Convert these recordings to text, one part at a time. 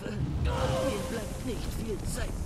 Hilfe! Mir bleibt nicht viel Zeit.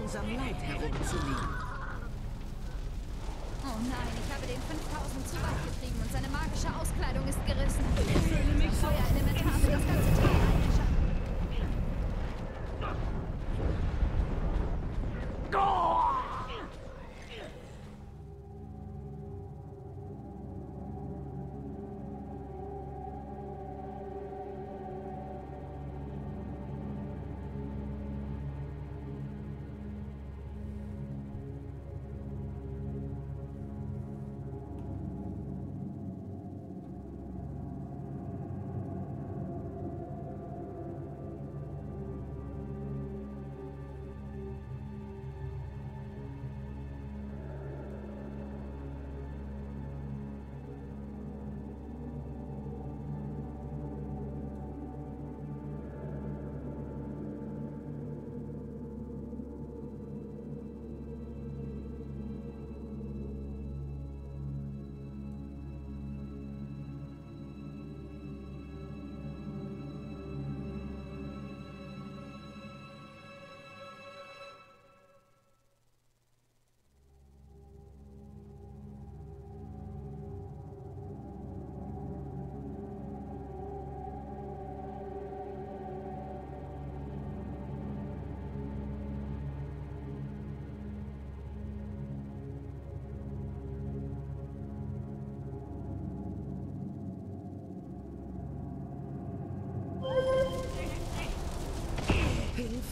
Langsam leid herumzuliegen. Oh nein, ich habe den 5000 zu weit getrieben und seine magische Auskleidung ist gerissen. Ich fühle mich so Feuerelement habe das ganze Tal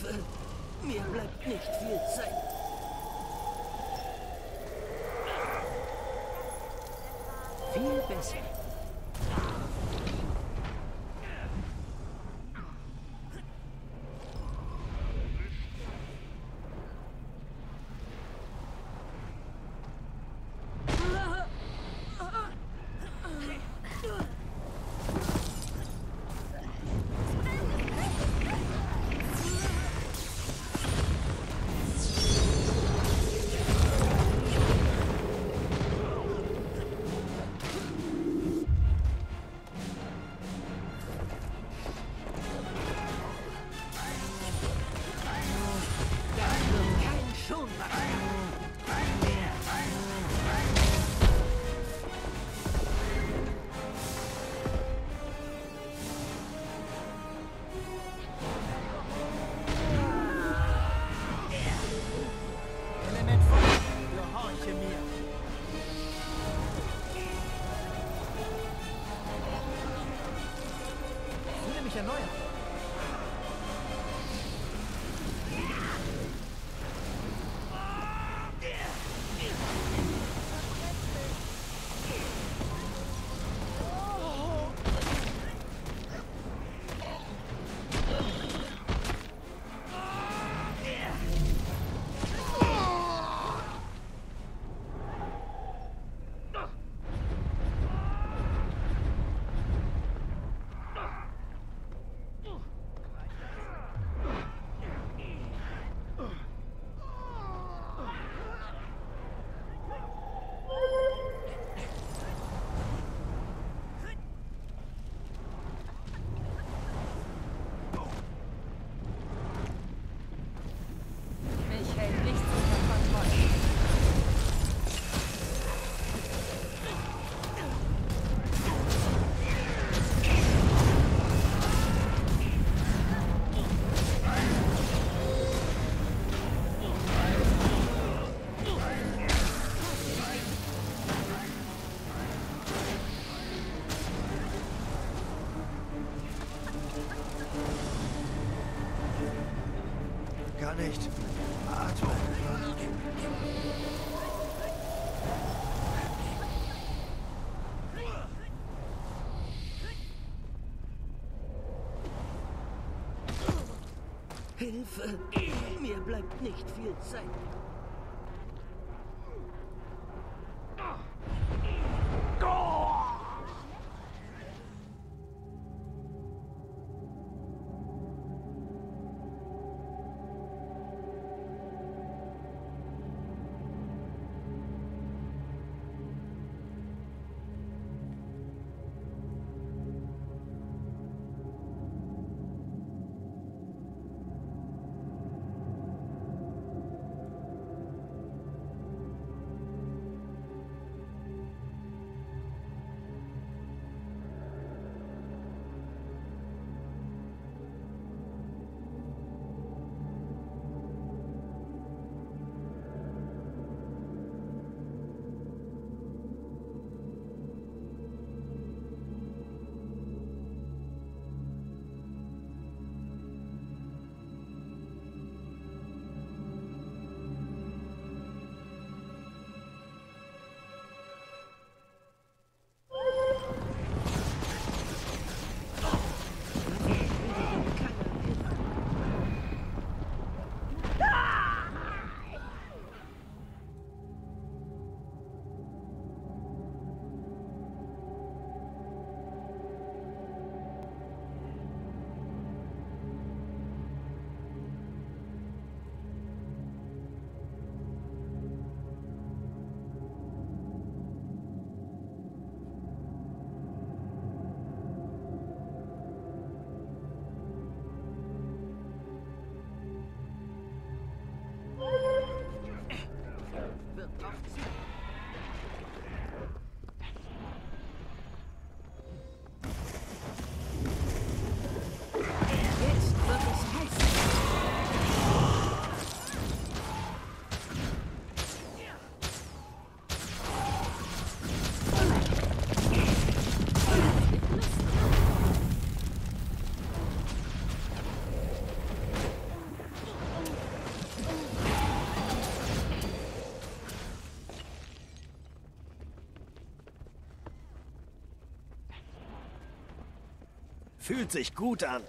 Hilfe! Mir bleibt nicht viel Zeit. Viel besser. Gar nicht. Atmen. Hilfe! Mir bleibt nicht viel Zeit. Fühlt sich gut an.